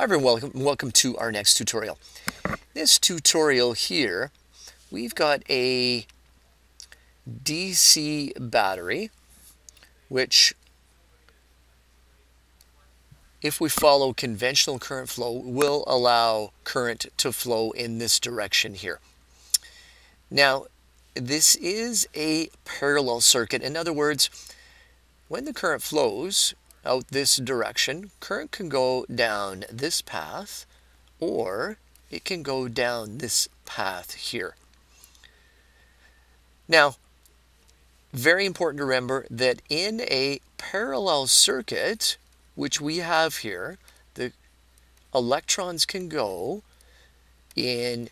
Hi everyone, welcome, welcome to our next tutorial. This tutorial here, we've got a DC battery, which if we follow conventional current flow, will allow current to flow in this direction here. Now, this is a parallel circuit. In other words, when the current flows, out this direction, current can go down this path or it can go down this path here. Now, very important to remember that in a parallel circuit, which we have here, the electrons can go in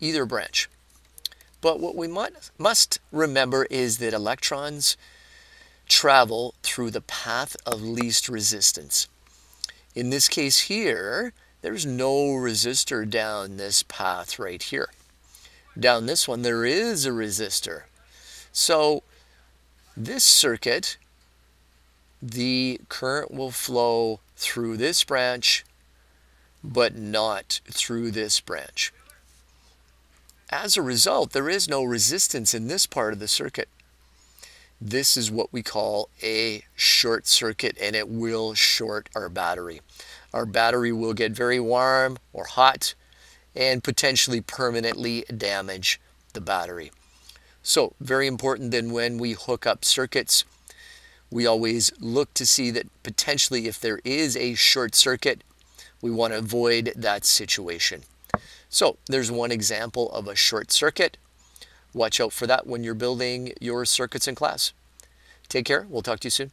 either branch. But what we must remember is that electrons travel through the path of least resistance. In this case here, there's no resistor down this path right here. Down this one, there is a resistor. So this circuit, the current will flow through this branch, but not through this branch. As a result, there is no resistance in this part of the circuit. This is what we call a short circuit and it will short our battery. Our battery will get very warm or hot and potentially permanently damage the battery. So very important then when we hook up circuits, we always look to see that potentially if there is a short circuit, we want to avoid that situation. So there's one example of a short circuit. Watch out for that when you're building your circuits in class. Take care. We'll talk to you soon.